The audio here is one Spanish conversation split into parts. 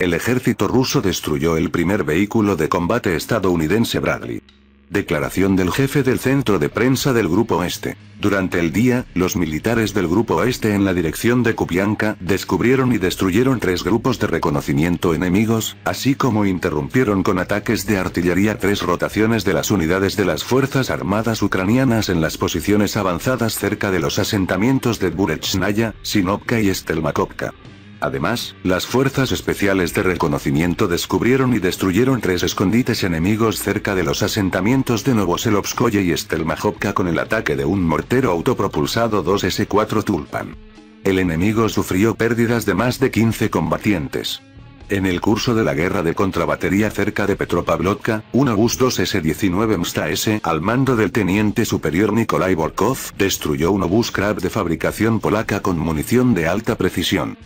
El ejército ruso destruyó el primer vehículo de combate estadounidense Bradley. Declaración del jefe del centro de prensa del Grupo Oeste. Durante el día, los militares del Grupo Oeste en la dirección de Kupianka descubrieron y destruyeron tres grupos de reconocimiento enemigos, así como interrumpieron con ataques de artillería tres rotaciones de las unidades de las Fuerzas Armadas ucranianas en las posiciones avanzadas cerca de los asentamientos de Burechnaya, Sinovka y Stelmakovka. Además, las fuerzas especiales de reconocimiento descubrieron y destruyeron tres escondites enemigos cerca de los asentamientos de Novoselovskoye y Stelmajovka con el ataque de un mortero autopropulsado 2S4 Tulpan. El enemigo sufrió pérdidas de más de 15 combatientes. En el curso de la guerra de contrabatería cerca de Petropavlovka, un Obus 2S-19 MSTA-S al mando del teniente superior Nikolai Borkov destruyó un obús Krab de fabricación polaca con munición de alta precisión.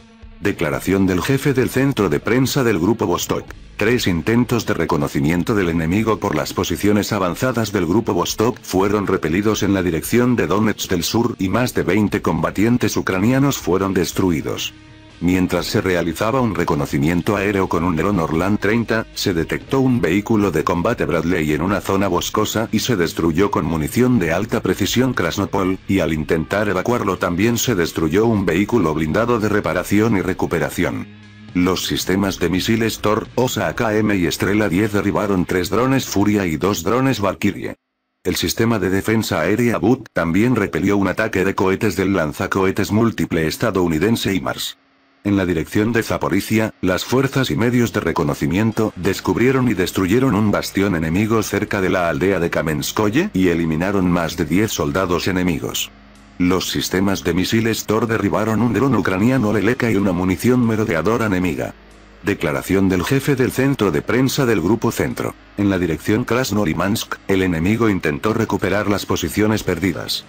Declaración del jefe del centro de prensa del grupo Vostok. Tres intentos de reconocimiento del enemigo por las posiciones avanzadas del grupo Vostok fueron repelidos en la dirección de Donetsk del Sur y más de 20 combatientes ucranianos fueron destruidos. Mientras se realizaba un reconocimiento aéreo con un dron Orlan 30, se detectó un vehículo de combate Bradley en una zona boscosa y se destruyó con munición de alta precisión Krasnopol, y al intentar evacuarlo también se destruyó un vehículo blindado de reparación y recuperación. Los sistemas de misiles Thor, OSA AKM y Estrella 10 derribaron tres drones Furia y dos drones Valkyrie. El sistema de defensa aérea BUT también repelió un ataque de cohetes del lanzacohetes múltiple estadounidense Mars. En la dirección de Zaporizhia, las fuerzas y medios de reconocimiento descubrieron y destruyeron un bastión enemigo cerca de la aldea de Kamenskoye y eliminaron más de 10 soldados enemigos. Los sistemas de misiles Thor derribaron un dron ucraniano Leleka y una munición merodeadora enemiga. Declaración del jefe del centro de prensa del Grupo Centro. En la dirección Krasnolimansk, el enemigo intentó recuperar las posiciones perdidas.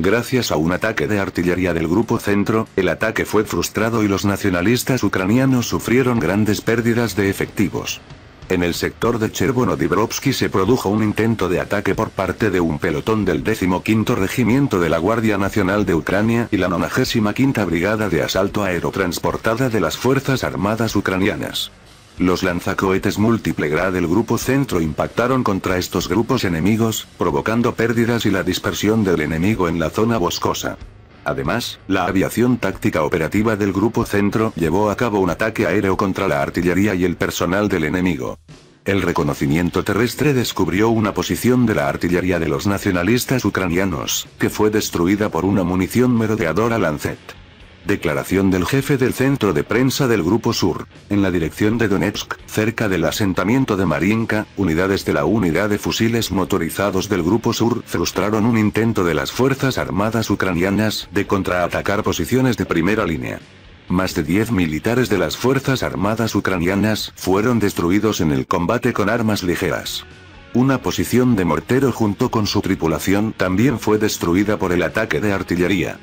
Gracias a un ataque de artillería del Grupo Centro, el ataque fue frustrado y los nacionalistas ucranianos sufrieron grandes pérdidas de efectivos. En el sector de Chervonodibrovsky se produjo un intento de ataque por parte de un pelotón del 15 Regimiento de la Guardia Nacional de Ucrania y la 95 Brigada de Asalto Aerotransportada de las Fuerzas Armadas Ucranianas. Los lanzacohetes múltiple grad del grupo centro impactaron contra estos grupos enemigos, provocando pérdidas y la dispersión del enemigo en la zona boscosa. Además, la aviación táctica operativa del grupo centro llevó a cabo un ataque aéreo contra la artillería y el personal del enemigo. El reconocimiento terrestre descubrió una posición de la artillería de los nacionalistas ucranianos, que fue destruida por una munición merodeadora Lancet. Declaración del jefe del centro de prensa del Grupo Sur. En la dirección de Donetsk, cerca del asentamiento de Mariinka, unidades de la unidad de fusiles motorizados del Grupo Sur frustraron un intento de las Fuerzas Armadas ucranianas de contraatacar posiciones de primera línea. Más de 10 militares de las Fuerzas Armadas ucranianas fueron destruidos en el combate con armas ligeras. Una posición de mortero junto con su tripulación también fue destruida por el ataque de artillería.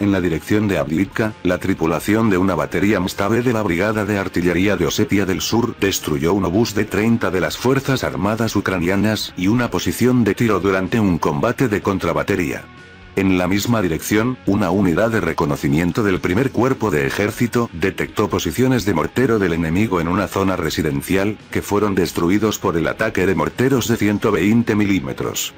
En la dirección de Avdiivka, la tripulación de una batería Mstave de la Brigada de Artillería de Osetia del Sur destruyó un obús de 30 de las Fuerzas Armadas ucranianas y una posición de tiro durante un combate de contrabatería. En la misma dirección, una unidad de reconocimiento del primer cuerpo de ejército detectó posiciones de mortero del enemigo en una zona residencial, que fueron destruidos por el ataque de morteros de 120 milímetros.